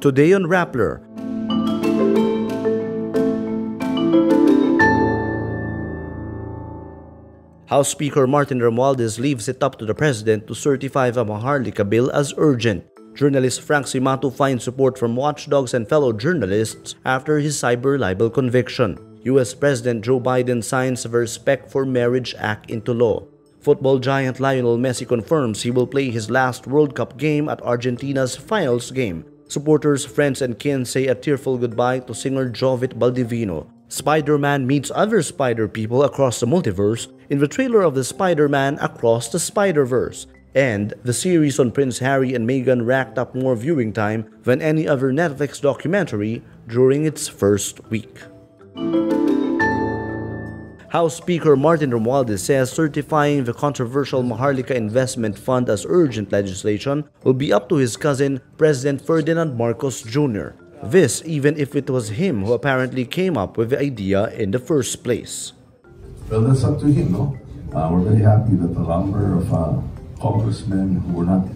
Today on Rappler, House Speaker Martin Romualdez leaves it up to the President to certify the Maharlika bill as urgent. Journalist Frank Cimatu finds support from watchdogs and fellow journalists after his cyber libel conviction. U.S. President Joe Biden signs the Respect for Marriage Act into law. Football giant Lionel Messi confirms he will play his last World Cup game at Argentina's finals game. Supporters, friends, and kin say a tearful goodbye to singer Jovit Baldivino. Spider-Man meets other spider people across the multiverse in the trailer of the Spider-Man Across the Spider-Verse. And the series on Prince Harry and Meghan racked up more viewing time than any other Netflix documentary during its first week. House Speaker Martin Romualdez says certifying the controversial Maharlika Investment Fund as urgent legislation will be up to his cousin, President Ferdinand Marcos Jr. This even if it was him who apparently came up with the idea in the first place. Well, that's up to him, no? Uh, we're very happy that a number of uh, congressmen who were not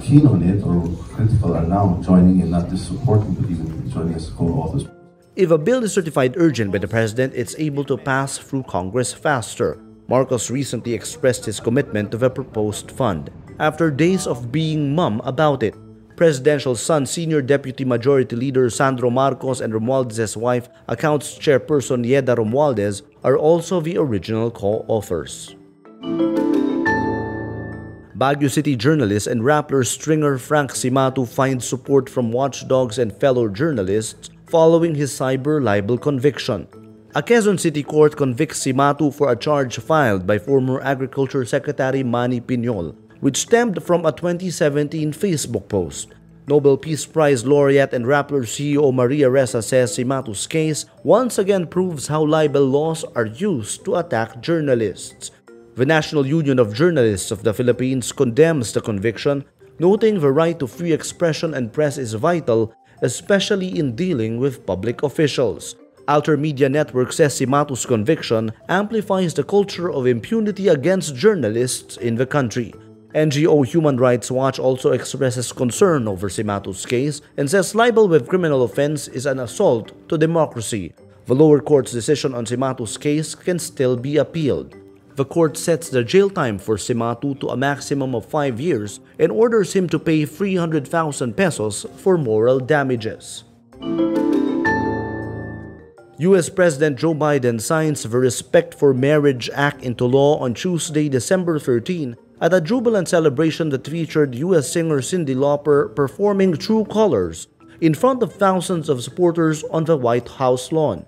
keen on it or critical are now joining and not just supporting, but even joining as co-authors. If a bill is certified urgent by the President, it's able to pass through Congress faster. Marcos recently expressed his commitment to the proposed fund after days of being mum about it. Presidential son Senior Deputy Majority Leader Sandro Marcos and Romualdez's wife, Accounts Chairperson Yedda Romualdez, are also the original co-authors. Baguio City journalist and Rappler stringer Frank Cimatu finds support from watchdogs and fellow journalists following his cyber libel conviction. A Quezon City court convicts Cimatu for a charge filed by former Agriculture Secretary Manny Piñol, which stemmed from a 2017 Facebook post. Nobel Peace Prize laureate and Rappler CEO Maria Ressa says Cimatu's case once again proves how libel laws are used to attack journalists. The National Union of Journalists of the Philippines condemns the conviction, noting the right to free expression and press is vital especially in dealing with public officials. AlterMidya Network says Cimatu's conviction amplifies the culture of impunity against journalists in the country. NGO Human Rights Watch also expresses concern over Cimatu's case and says libel with criminal offense is an assault to democracy. The lower court's decision on Cimatu's case can still be appealed. The court sets the jail time for Cimatu to a maximum of 5 years and orders him to pay 300,000 pesos for moral damages. US President Joe Biden signs the Respect for Marriage Act into law on Tuesday, December 13 at a jubilant celebration that featured US singer Cyndi Lauper performing True Colors in front of thousands of supporters on the White House lawn.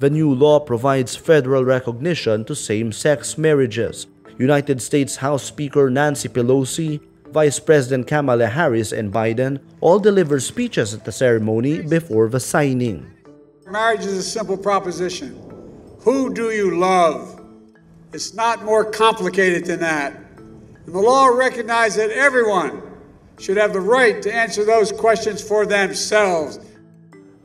The new law provides federal recognition to same-sex marriages. United States House Speaker Nancy Pelosi, Vice President Kamala Harris, and Biden all delivered speeches at the ceremony before the signing. Marriage is a simple proposition. Who do you love? It's not more complicated than that. And the law recognizes that everyone should have the right to answer those questions for themselves.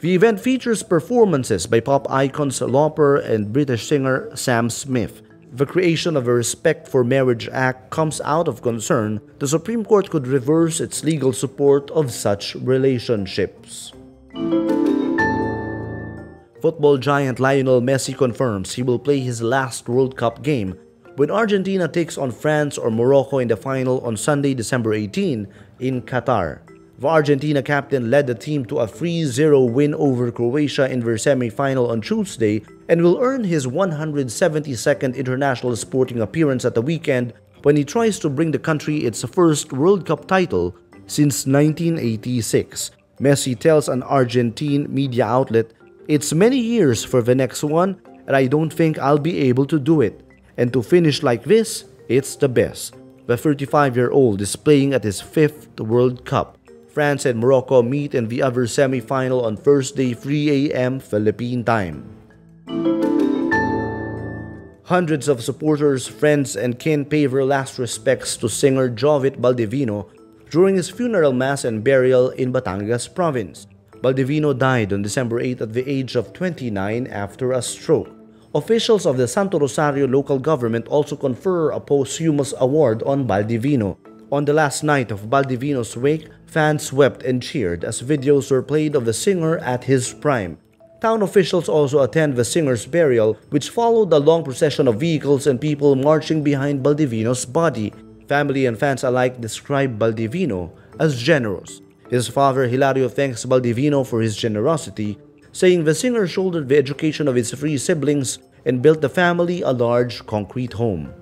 The event features performances by pop icons Lauper and British singer Sam Smith. The creation of a Respect for Marriage Act comes out of concern the Supreme Court could reverse its legal support of such relationships. Football giant Lionel Messi confirms he will play his last World Cup game when Argentina takes on France or Morocco in the final on Sunday, December 18 in Qatar. The Argentina captain led the team to a 3-0 win over Croatia in their semi-final on Tuesday and will earn his 172nd international sporting appearance at the weekend when he tries to bring the country its first World Cup title since 1986. Messi tells an Argentine media outlet, It's many years for the next one and I don't think I'll be able to do it. And to finish like this, it's the best. The 35-year-old is playing at his fifth World Cup. France and Morocco meet in the other semi-final on Thursday 3 a.m. Philippine time. Hundreds of supporters, friends, and kin pay their last respects to singer Jovit Baldivino during his funeral mass and burial in Batangas province. Baldivino died on December 8 at the age of 29 after a stroke. Officials of the Santo Rosario local government also confer a posthumous award on Baldivino On the last night of Baldivino's wake, fans wept and cheered as videos were played of the singer at his prime. Town officials also attend the singer's burial, which followed a long procession of vehicles and people marching behind Baldivino's body. Family and fans alike describe Baldivino as generous. His father Hilario thanks Baldivino for his generosity, saying the singer shouldered the education of his three siblings and built the family a large concrete home.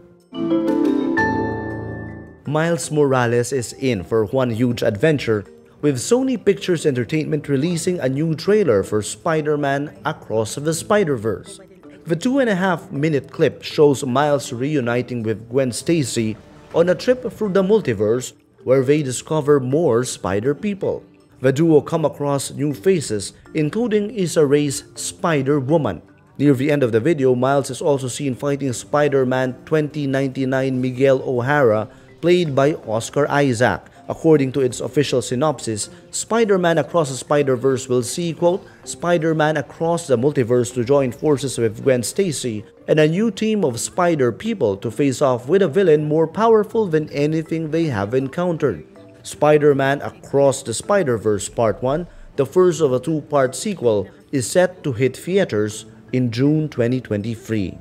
Miles Morales is in for one huge adventure with Sony Pictures Entertainment releasing a new trailer for Spider-Man Across the Spider-Verse. The two and a half minute clip shows Miles reuniting with Gwen Stacy on a trip through the multiverse where they discover more spider people. The duo come across new faces, including Issa Rae's Spider-Woman. Near the end of the video, Miles is also seen fighting Spider-Man 2099 Miguel O'Hara played by Oscar Isaac. According to its official synopsis, Spider-Man Across the Spider-Verse will see, quote, Spider-Man across the multiverse to join forces with Gwen Stacy and a new team of spider people to face off with a villain more powerful than anything they have encountered. Spider-Man Across the Spider-Verse Part 1, the first of a two-part sequel, is set to hit theaters in June 2023.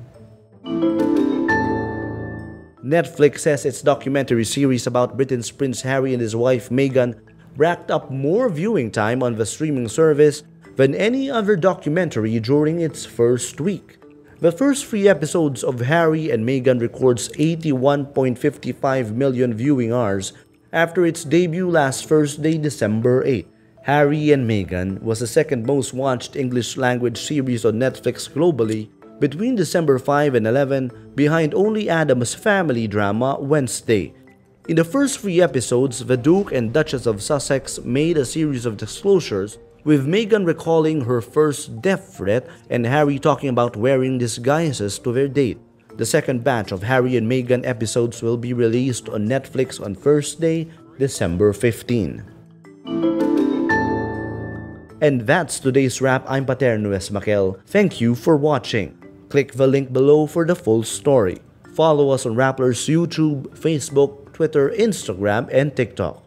Netflix says its documentary series about Britain's Prince Harry and his wife Meghan racked up more viewing time on the streaming service than any other documentary during its first week. The first three episodes of Harry and Meghan records 81.55 million viewing hours after its debut last Thursday, December 8. Harry and Meghan was the second most watched English language series on Netflix globally between December 5 and 11 behind only Addams family drama Wednesday. In the first three episodes, the Duke and Duchess of Sussex made a series of disclosures, with Meghan recalling her first death threat and Harry talking about wearing disguises to their date. The second batch of Harry and Meghan episodes will be released on Netflix on Thursday, December 15. And that's today's wrap. I'm Paterno Esmaquel. Thank you for watching. Click the link below for the full story. Follow us on Rappler's YouTube, Facebook, Twitter, Instagram, and TikTok.